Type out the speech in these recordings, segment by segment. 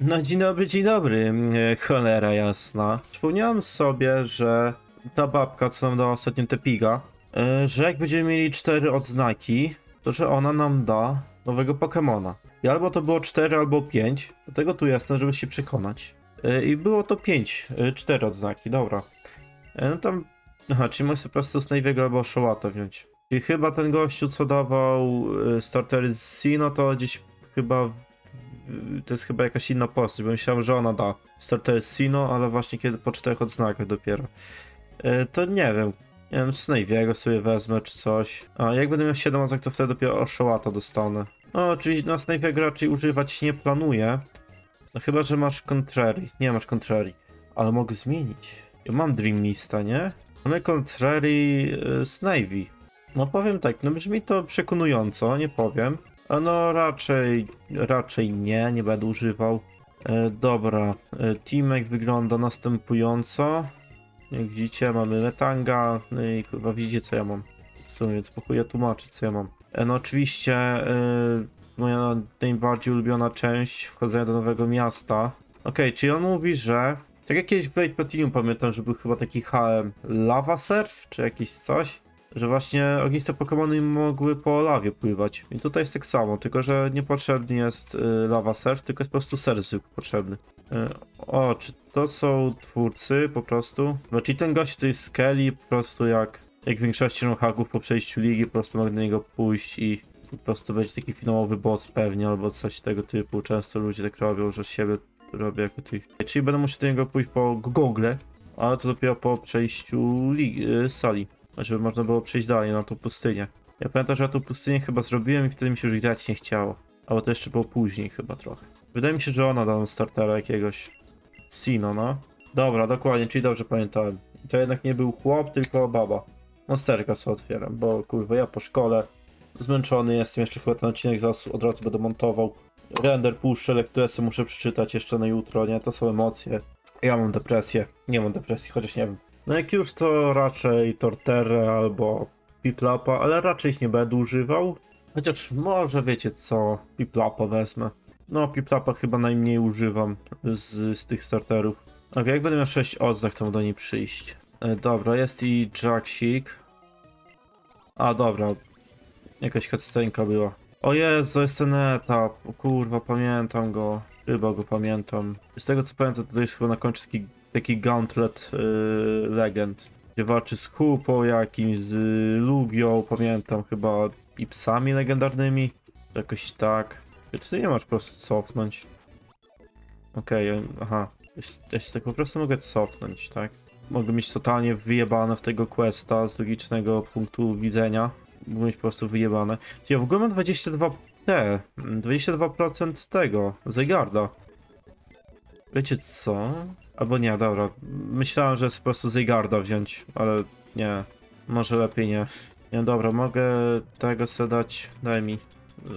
No dzień dobry, dzień dobry, e, cholera jasna. Przypomniałem sobie, że ta babka, co nam dała ostatnio Tepiga, e, że jak będziemy mieli cztery odznaki, to że ona nam da nowego Pokemona. I albo to było 4, albo 5, dlatego tu jestem, żeby się przekonać. E, I było to 5, 4 odznaki, dobra. E, No tam, aha, czyli mogę sobie po prostu Snave'ego albo Oshawata wziąć. I chyba ten gościu, co dawał e, startery z Sino, to gdzieś chyba to jest chyba jakaś inna postać, bo myślałem, że ona da starter z Sino, ale właśnie kiedy po czterech odznakach dopiero. E, to nie wiem. Nie wiem, Snave'ego sobie wezmę czy coś. A jak będę miał 7 odznak, to wtedy dopiero Oshawata dostanę. No, czyli na Snave'ego raczej używać nie planuję. No chyba, że masz Contrary. Nie masz Contrary. Ale mogę zmienić. Ja mam Dream Mista, nie? Mamy Contrary y. No powiem tak, no brzmi to przekonująco, nie powiem. No raczej, raczej nie, nie będę używał. E, dobra, e, teamek wygląda następująco. Jak widzicie, mamy Metanga, no i kurwa widzicie co ja mam. W sumie, spokojnie tłumaczyć co ja mam. E, no oczywiście e, moja najbardziej ulubiona część wchodzenia do nowego miasta. Okej, czyli on mówi, że tak jak kiedyś w Blade Platinum pamiętam, że był chyba taki HM Lava Surf, czy jakiś coś że właśnie ogniste Pokémony mogły po lawie pływać. I tutaj jest tak samo, tylko że niepotrzebny jest y, lava surf, tylko jest po prostu zwykły potrzebny. Y, o, czy to są twórcy po prostu? No, czyli ten gość to jest Skelly, po prostu jak, jak w większości haków po przejściu ligi, po prostu mogę do niego pójść i po prostu będzie taki finałowy boss pewnie, albo coś tego typu. Często ludzie tak robią, że siebie robię jako tych. Czyli będę musiał do niego pójść po Google, ale to dopiero po przejściu ligi, y, sali żeby można było przejść dalej na tą pustynię. Ja pamiętam, że ja tą pustynię chyba zrobiłem i wtedy mi się już grać nie chciało. Ale to jeszcze było później chyba trochę. Wydaje mi się, że ona dała startera jakiegoś. Sino, no. Dobra, dokładnie, czyli dobrze pamiętałem. To jednak nie był chłop, tylko baba. Monsterka sobie otwieram, bo kurwa ja po szkole zmęczony jestem, jeszcze chyba ten odcinek zaraz od razu będę montował. Render puszczę, lekturę sobie muszę przeczytać jeszcze na jutro, nie? To są emocje. Ja mam depresję. Nie mam depresji, chociaż nie wiem. No jak już to raczej Torterra albo Piplapa, ale raczej ich nie będę używał. Chociaż może wiecie co, Piplapa wezmę. No Piplapa chyba najmniej używam z, z tych starterów. Ok, jak będę miał 6 odznak, to do niej przyjść. E, dobra, jest i Jacksik. A dobra, jakaś cutscenka była. O Jezu, o kurwa, pamiętam go. Chyba go pamiętam. Z tego co pamiętam, to jest chyba na końcu taki taki gauntlet yy, legend, gdzie walczy z Hupą jakimś, z Lugią, pamiętam chyba i psami legendarnymi, jakoś tak. Czy ty nie masz po prostu cofnąć? Okej, okay, aha. Ja się tak po prostu mogę cofnąć, tak? Mogę mieć totalnie wyjebane w tego questa z logicznego punktu widzenia. Mieć po prostu wyjebane. Ja w ogóle mam 22 T, 22% tego, Zygarda. Wiecie co? Albo nie, dobra. Myślałem, że jest po prostu Zygarda wziąć, ale nie. Może lepiej nie. Nie, dobra, mogę tego sobie dać. Daj mi y,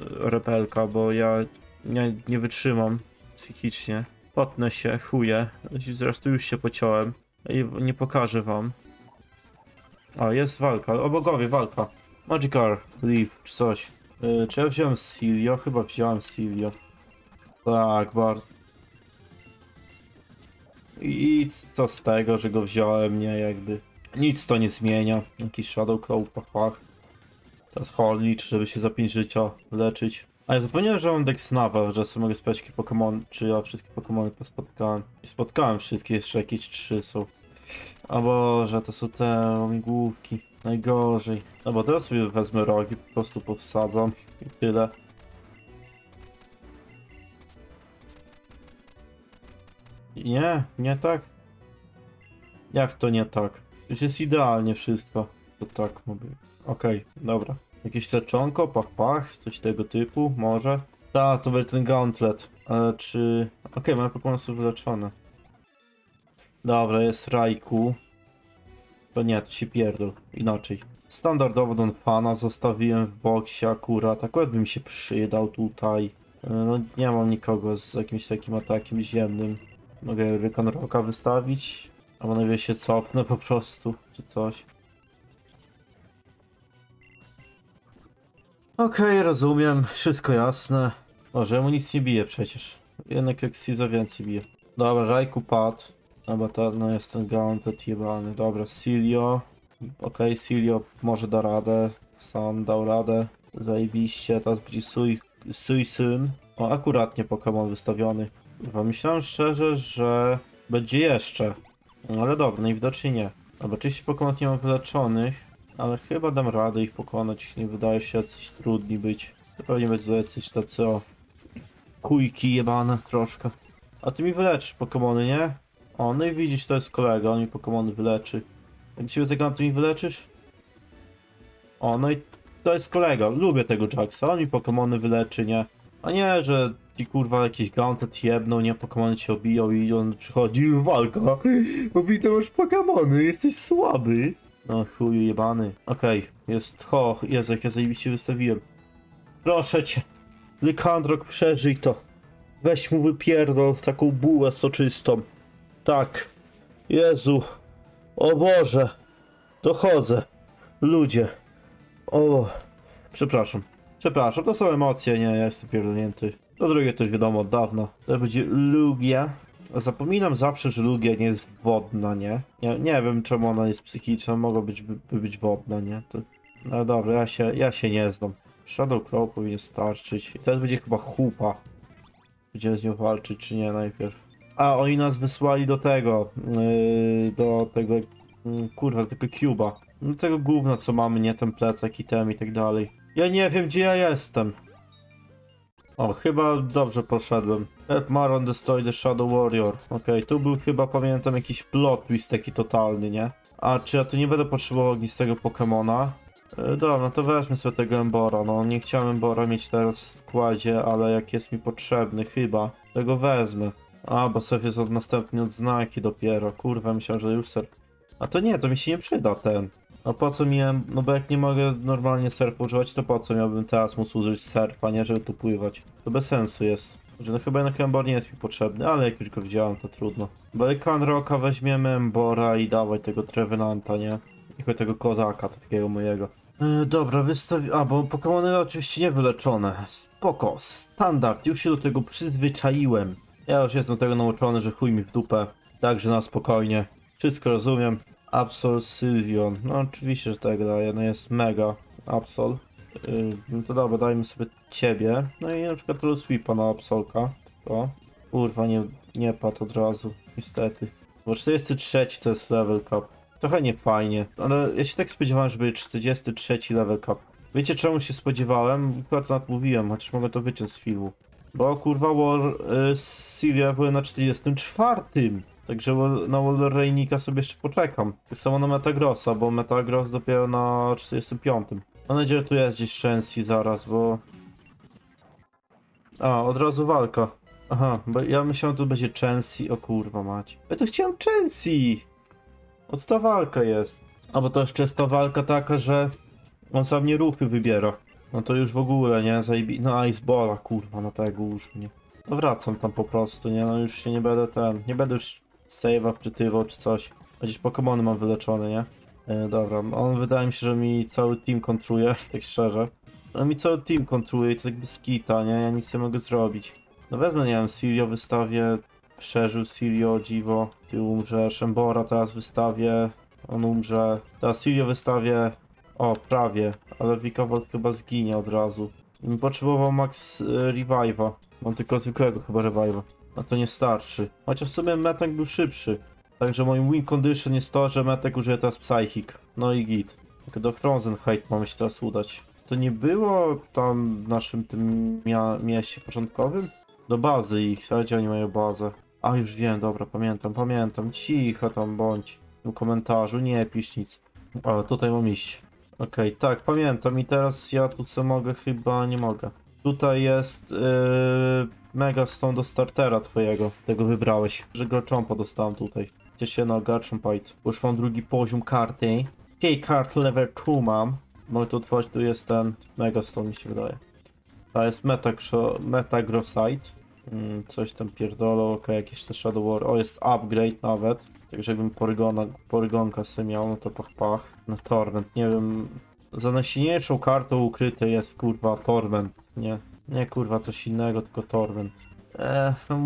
repelka, bo ja nie, nie wytrzymam psychicznie. Potnę się, chuję. Zresztą już się pociąłem. I nie pokażę wam. A, jest walka. O bogowie, walka. Magicar, Leaf, czy coś. Yy, czy ja wziąłem Silio? Chyba wziąłem Silio. Tak, bardzo. I co z tego, że go wziąłem, nie jakby. Nic to nie zmienia. Jakiś Shadow Claw, pach, pach. Teraz Horlicz, żeby się za 5 życia leczyć. A ja zapomniałem, że mam Dex Nawa, że sobie mogę spać jakie Pokémon, czy ja wszystkie Pokémony pospotkałem. I spotkałem wszystkie, jeszcze jakieś trzy są. Albo, że to są te łamigłówki. Najgorzej. No bo teraz sobie wezmę rogi, po prostu powsadzam i tyle. Nie, nie tak? Jak to nie tak? Już jest idealnie wszystko. To tak mówię. Okej, okay, dobra. Jakieś leczonko, pach pach, coś tego typu, może? Tak, to będzie ten gauntlet. Ale czy... Okej, okay, moje Pokémon wyleczone. Dobra, jest Raiku. To nie, to się pierdol. Inaczej. Standardowo Donfana zostawiłem w boksie akurat. Akurat by mi się przydał tutaj. No nie mam nikogo z jakimś takim atakiem ziemnym. Mogę Rykon Rocka wystawić? Albo najwyżej się cofnę po prostu, czy coś. Okej, okay, rozumiem, wszystko jasne. Może mu nic nie bije przecież. Jednak jak Caesar więcej bije. Dobra, Rajku padł. Dobra, to no jest ten Gauntlet jebany. Dobra, Silio. Okej, Silio może da radę. Sam dał radę. Zajebiście, teraz będzie Sui, Suisun. O, akuratnie Pokémon wystawiony. Kurwa, myślałem szczerze, że będzie jeszcze. No, ale dobra, najwidoczniej nie. Dobra, oczywiście Pokémon nie ma wyleczonych, ale chyba dam radę ich pokonać. Nie wydaje się jacyś trudni być. Pewnie będą jacyś tacy o... Kujki jebane troszkę. A ty mi wyleczysz Pokémony, nie? O, no i widzisz, to jest kolega, on mi Pokémony wyleczy. Jak ciebie zagram, ty mi wyleczysz? O, no i to jest kolega, lubię tego Jacksa, on mi Pokémony wyleczy, nie? A nie, że ci kurwa jakiś gauntlet jebną, nie, Pokémony cię obiją i on przychodzi walka. Obite masz Pokémony, jesteś słaby. No chuju jebany. Okej, jest ho, Jezu, jak ja zajebiście wystawiłem. Proszę cię, Lykandrok przeżyj to. Weź mu wypierdol taką bułę soczystą. Tak. Jezu. O Boże. Dochodzę. Ludzie. O. Przepraszam. Przepraszam, to są emocje, nie, ja jestem pierdolnięty. To drugie to już wiadomo od dawna. To będzie Lugia. Zapominam zawsze, że Lugia nie jest wodna, nie? Nie, nie wiem czemu ona jest psychiczna, mogła być, by, by być wodna, nie? To... No dobra, ja się, ja się nie znam. Shadow Crow powinien starczyć. I teraz będzie chyba chupa. Będziemy z nią walczyć, czy nie najpierw. A, oni nas wysłali do tego, yy, do tego, yy, kurwa, do tego Cuba. Do tego gówna, co mamy, nie ten plecak i tem i tak dalej. Ja nie wiem, gdzie ja jestem. O, chyba dobrze poszedłem. Help Maron destroy the Shadow Warrior. Okej, tu był chyba, pamiętam, jakiś plot twist taki totalny, nie? A, czy ja tu nie będę potrzebował ognistego Pokemona? Yy, dobra, no to weźmy sobie tego Embora, no nie chciałem Embora mieć teraz w składzie, ale jak jest mi potrzebny, chyba, to go wezmę. A, bo Sef jest od następnej odznaki dopiero. Kurwa, myślałem, że już ser. A to nie, to mi się nie przyda ten. A po co miałem, no bo jak nie mogę normalnie surf używać, to po co miałbym teraz móc użyć surfa, nie, żeby tu pływać? To bez sensu jest. Że no chyba jednak Embor nie jest mi potrzebny, ale jak już go widziałem, to trudno. Belikan Rocka weźmiemy Embora i dawaj tego Trevenanta, nie? I tego kozaka, takiego mojego. Yy, dobra, wystawi... A, bo Pokémony oczywiście nie wyleczone. Spoko, standard, już się do tego przyzwyczaiłem. Ja już jestem tego nauczony, że chuj mi w dupę. Także na spokojnie. Wszystko rozumiem. Absol Sylvion. No oczywiście, że tak daje. No jest mega. Absol. Yy, no to dobra, dajmy sobie ciebie. No i na przykład Sweepa na Absolka. To. Kurwa, nie, nie padł od razu. Niestety. Bo 43 to jest level cap. Trochę nie fajnie, ale ja się tak spodziewałem, że będzie 43 level cap. Wiecie czemu się spodziewałem? Chyba to nawet mówiłem, chociaż mogę to wyciąć z filmu. Bo kurwa War y, Sylvia były na 44. Także na Rainika sobie jeszcze poczekam. Tak samo na Metagrossa, bo Metagross dopiero na 45. Mam nadzieję, że tu jest gdzieś Shensi zaraz, bo... A, od razu walka. Aha, bo ja myślałem, tu będzie Chansi. O kurwa mać. Ja to chciałem Chansi! Od ta walka jest. A bo to jeszcze jest ta walka taka, że on sam nie ruchy wybiera. No to już w ogóle, nie? Zajebi... No Iceballa, kurwa, no tego już nie. No wracam tam po prostu, nie? No już się nie będę ten... Nie będę już save'a wczytywał czy coś. Chociaż Pokémony mam wyleczone, nie? E, dobra, on wydaje mi się, że mi cały team kontruje, tak szczerze. On mi cały team kontruje i to jakby skita, nie? Ja nic nie mogę zrobić. No wezmę, nie wiem, Silio wystawię, przeżył Silio, dziwo, ty umrzesz, Embora teraz wystawię, on umrze. Teraz Silio wystawię, o, prawie, ale Wikavolt chyba zginie od razu. Potrzebował Max y, Revive'a. Mam tylko zwykłego chyba Revive'a. A to nie starczy. Chociaż sobie Metek był szybszy. Także moim win condition jest to, że Metek użyje teraz Psychic. No i git. Tylko do Frozen Hate mamy się teraz udać. To nie było tam w naszym tym mieście początkowym? Do bazy ich, ale gdzie oni mają bazę? A już wiem, dobra, pamiętam, pamiętam. Cicho tam bądź. W komentarzu, nie pisz nic. Ale tutaj mam iść. Okej, tak, pamiętam i teraz ja tu co mogę, chyba nie mogę. Tutaj jest yy, Mega Stone do startera twojego, tego wybrałeś. Że Garchompa dostałem tutaj. Gdzie się na Garchompite. Bo już mam drugi poziom karty. Okej, kart level 2 mam. Mogę tu otworzyć, tu jest ten Mega Stone mi się wydaje. To jest Metagro- Metagrossite. Mm, coś tam pierdolą, okej, jakieś te Shadow War. O, jest upgrade nawet. Także jakbym porygona, porygonka sobie miał, no to pach pach. No Torment, nie wiem. Za najsilniejszą kartą ukryte jest kurwa Torment, nie. Nie kurwa coś innego, tylko Torment. Eee, no,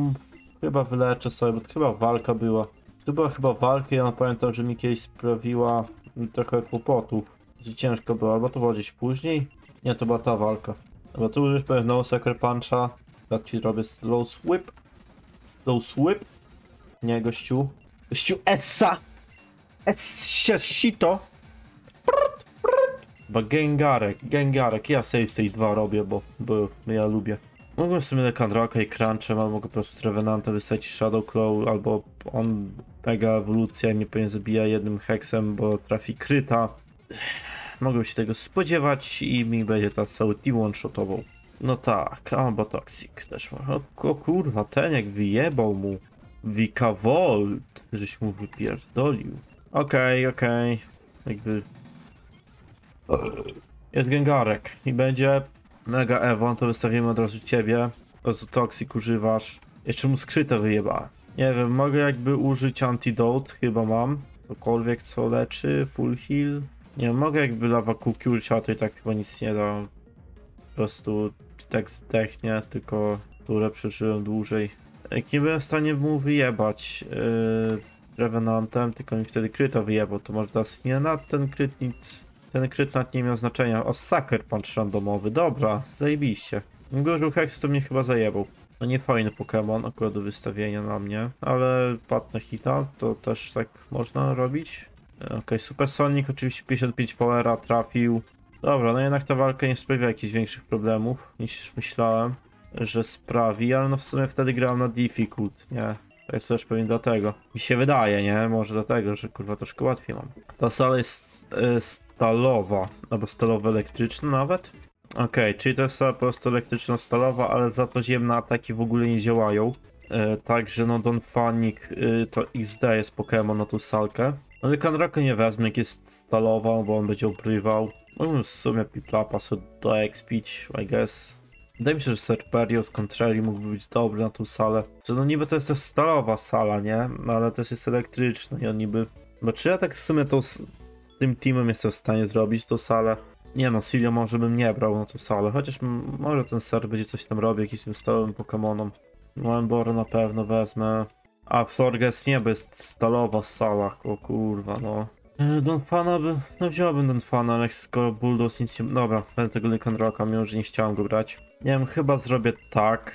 chyba wyleczę sobie, bo to chyba walka była. To była chyba walka, ja pamiętam, że mi kiedyś sprawiła trochę kłopotów. Że ciężko było, albo to było gdzieś później? Nie, to była ta walka. Bo tu już pewno Sucker Puncha. Tak ci robię slow sweep. Slow sweep. Nie, gościu. Gościu Essa! Essito! Chyba Gengarek, Gengarek. Ja sobie z tej dwa robię, bo, bo ja lubię. Mogłem w sumie Kandraka i Crunchem, albo mogę po prostu z Revenanta Shadow Claw, albo on mega ewolucja mnie pewnie zabija jednym heksem, bo trafi kryta. Mogłem się tego spodziewać i mi będzie teraz cały team one-shotował. No tak, albo Toxic też ma. O, o kurwa, ten jak wyjebał mu. Vika Volt, żeś mu wypierdolił. Okej, okej. Jakby... Jest Gengarek i będzie Mega Evo, to wystawimy od razu ciebie. Od razu Toxic używasz. Jeszcze mu skrytę wyjeba. Nie wiem, mogę jakby użyć Antidote, chyba mam. Cokolwiek co leczy, full heal. Nie mogę jakby Lava Cookie użyć, ale to i tak chyba nic nie da. Po prostu tak zdechnie, tylko które przeżyłem dłużej. Jakim byłem w stanie mu wyjebać yy, Revenantem, tylko mi wtedy kryto wyjebał, to może teraz nie na ten kryt nic. Ten kryt nawet nie miał znaczenia. O, Sucker Punch randomowy, dobra, zajebiście. Gorzył Hex to mnie chyba zajebał. No nie fajny Pokémon akurat do wystawienia na mnie, ale padnę hita, to też tak można robić. Okej, okay, Super Sonic oczywiście 55 powera trafił. Dobra, no jednak ta walka nie sprawia jakichś większych problemów niż myślałem, że sprawi, ale no w sumie wtedy grałem na difficult, nie? To jest też pewnie dlatego. Mi się wydaje, nie? Może dlatego, że kurwa troszkę łatwiej mam. Ta sala jest y, stalowa, albo stalowo-elektryczna nawet. Okej, okay, czyli to jest sala po prostu elektryczno-stalowa, ale za to ziemne ataki w ogóle nie działają. E, także no Don Fanik y, to XD jest Pokémon na tą salkę. Ale Kanraka nie wezmę, jak jest stalowa, bo on będzie obrywał. Mógłbym w sumie Piplapa sobie doexpić, I guess. Wydaje mi się, że Serperio z Contrary mógłby być dobry na tą salę. Że no niby to jest też stalowa sala, nie? No ale też jest elektryczna i on niby... Bo czy ja tak w sumie to z tym teamem jestem w stanie zrobić tą salę? Nie no, Silio może bym nie brał na tą salę, chociaż może ten ser będzie coś tam robił, jakimś tym stałym Pokémonom. No Embora na pewno wezmę. A Florges nie, bo jest stalowa sala, o kurwa no. Donfana by... No wziąłbym Donfana, ale skoro Bulldogs nic nie... Dobra, będę tego Lincoln Rocka, mimo że nie chciałem go brać. Nie wiem, chyba zrobię tak.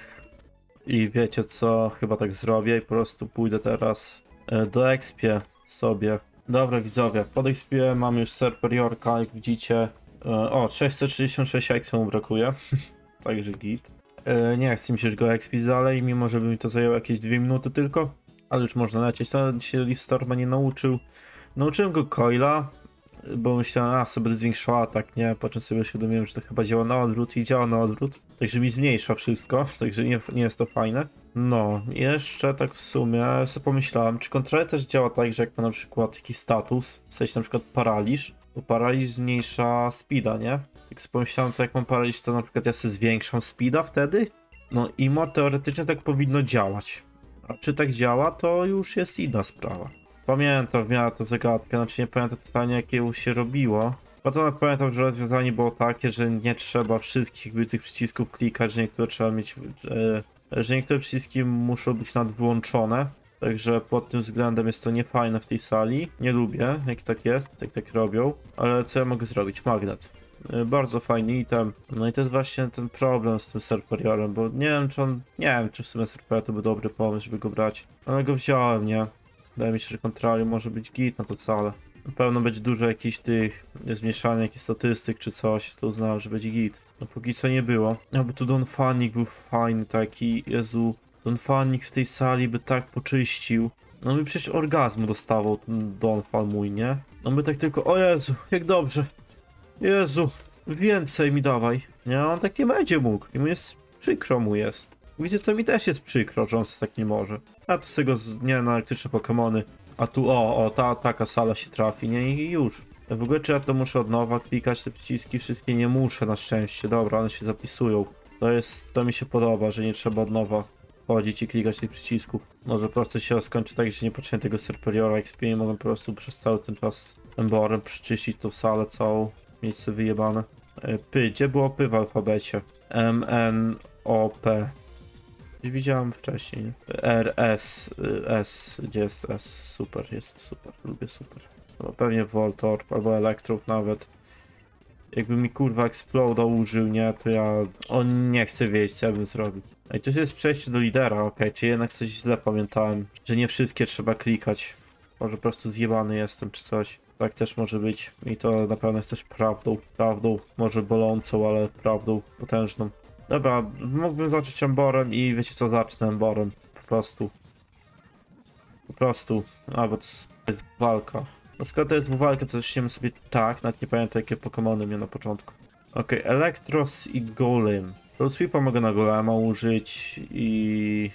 I wiecie co, chyba tak zrobię i po prostu pójdę teraz do Expie sobie. Dobra widzowie, pod Expie mam już Serperiorka, jak widzicie. O, 636 X mu brakuje. Także git. Nie chcę mi się go expić dalej, mimo że by mi to zajęło jakieś 2 minuty tylko. Ale już można lecieć, to się Listorma nie nauczył. Nauczyłem go coila, bo myślałem, a sobie zwiększył atak, nie? Po czym sobie uświadomiłem, że to chyba działa na odwrót i działa na odwrót. Także mi zmniejsza wszystko, także nie, nie jest to fajne. No, jeszcze tak w sumie sobie pomyślałem, czy kontrola też działa tak, że jak ma na przykład jakiś status, w sensie na przykład paraliż, bo paraliż zmniejsza speeda, nie? Jak sobie pomyślałem, to jak mam paraliż, to na przykład ja sobie zwiększam speeda wtedy? No i mo teoretycznie tak powinno działać. A czy tak działa, to już jest inna sprawa. Pamiętam w miarę tę zagadkę, znaczy nie pamiętam totalnie jakie się robiło. Natomiast pamiętam, że rozwiązanie było takie, że nie trzeba wszystkich tych przycisków klikać, że niektóre trzeba mieć, że, niektóre przyciski muszą być nadwłączone. Także pod tym względem jest to niefajne w tej sali. Nie lubię, jak tak jest, jak tak robią. Ale co ja mogę zrobić? Magnet. Bardzo fajny item. No i to jest właśnie ten problem z tym Serperiorem, bo nie wiem czy on, nie wiem czy w sumie Serperior to był dobry pomysł, żeby go brać. Ale go wziąłem, nie? Wydaje mi się, że kontroli może być git na to wcale. Na pewno będzie dużo jakichś tych zmieszanych jakichś statystyk czy coś, to uznałem, że będzie git. No póki co nie było. Jakby tu Don Fanik był fajny taki, Jezu. Don Fanik w tej sali by tak poczyścił. No by przecież orgazmu dostawał ten Don Fan mój, nie? No by tak tylko, o Jezu, jak dobrze. Jezu, więcej mi dawaj. Nie, on tak nie będzie mógł. I mu jest przykro mu jest. Wiecie co, mi też jest przykro, że on tak nie może. A to z tego, nie na elektryczne Pokémony. A tu, o, o, ta, taka sala się trafi, nie? I już. W ogóle czy ja to muszę od nowa klikać te przyciski? Wszystkie nie muszę na szczęście. Dobra, one się zapisują. To jest, to mi się podoba, że nie trzeba od nowa chodzić i klikać tych przycisków. Może po prostu się skończy tak, że nie potrzebuję tego Serperiora XP i mogę po prostu przez cały ten czas Emborem przyczyścić tą salę całą. Miejsce wyjebane. Py, gdzie było py w alfabecie? M, N, O, P. Widziałem wcześniej. nie? RS, S, gdzie jest S? Super, jest super, lubię super. No, pewnie Voltorb albo Electrop nawet. Jakby mi kurwa Exploda użył, nie, to ja... On nie chce wiedzieć, co ja bym zrobił. Ej, to jest przejście do lidera, okej, czy jednak coś źle pamiętałem, że nie wszystkie trzeba klikać. Może po prostu zjebany jestem, czy coś. Tak też może być. I to na pewno jest też prawdą. Prawdą, może bolącą, ale prawdą potężną. Dobra, mógłbym zacząć Amborem i wiecie co, zacznę Amborem. Po prostu. Po prostu. A, bo to jest walka. No skoro to jest walka, to zaczniemy sobie tak, nawet nie pamiętam jakie Pokémony miał na początku. Okej, Elektros i Golem. Roll Sweepa mogę na Golema użyć i...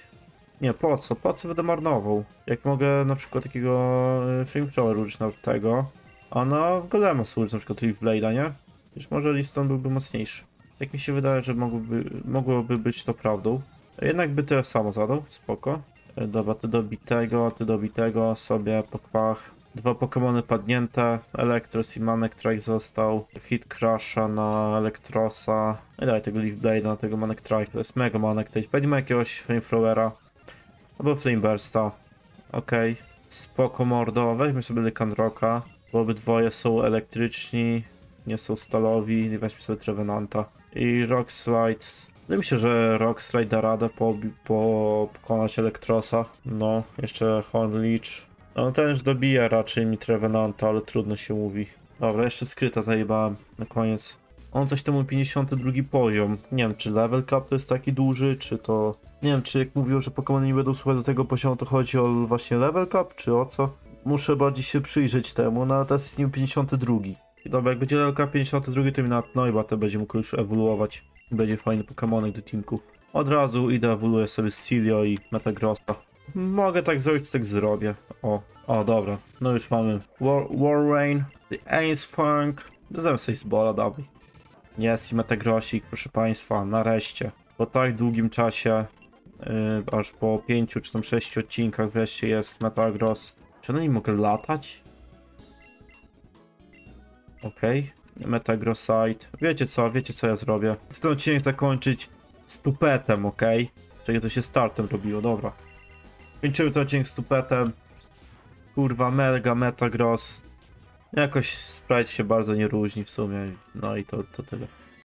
Nie, po co? Po co będę marnował? Jak mogę na przykład takiego y, Flamethrower użyć na tego, a na Golema sobie użyć na przykład Leaf Blade'a, nie? Już może Liston byłby mocniejszy. Tak mi się wydaje, że mogłoby, mogłoby być to prawdą. Jednak by tyle samo zadał, spoko. E, Dobra, ty do bitego, ty do bitego sobie pokpach. Dwa Pokémony padnięte, Elektros i Manectrike został. Hit Crusha na Elektrosa. I daj tego Leaf Blade na tego Manectrike, to jest mega Manectrike. Pewnie ma jakiegoś Flamethrowera. Albo Flamebursta. Okej. Spoko mordo, weźmy sobie Lycanroca. Bo obydwoje są elektryczni, nie są stalowi. I weźmy sobie Trevenanta. I Rock Slide. Wydaje mi się, że Rock Slide da radę po, po, pokonać Elektrosa. No, jeszcze Horn Leech. No ten już dobija raczej mi Trevenanta, ale trudno się mówi. Dobra, jeszcze skryta zajebałem na koniec. On coś temu 52 poziom. Nie wiem, czy level cap to jest taki duży, czy to... Nie wiem, czy jak mówił, że Pokémony nie będą słuchać do tego poziomu, to chodzi o właśnie level cap, czy o co? Muszę bardziej się przyjrzeć temu, no ale teraz jest nim 52. I dobra, jak będzie cap 52, to mi na Noibatę będzie mógł już ewoluować. Będzie fajny Pokémonek do teamku. Od razu idę, ewoluuję sobie Silio i Metagrossa. Mogę tak zrobić, tak zrobię. O, o dobra. No już mamy War, War Rain, The Ace Funk. Dozem coś z bola, dawaj. Jest i Metagrossik, proszę państwa, nareszcie. Po tak długim czasie, yy, aż po pięciu czy tam sześciu odcinkach wreszcie jest Metagross. Czy na nim mogę latać? Okej. Metagrossite. Wiecie co, wiecie co ja zrobię. Chcę ten odcinek zakończyć z tupetem, okej? Czyli to się startem robiło, dobra. Kończymy ten odcinek z tupetem. Kurwa, mega metagross. Jakoś sprite się bardzo nie różni w sumie. No i to, to tyle.